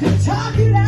Talk it out.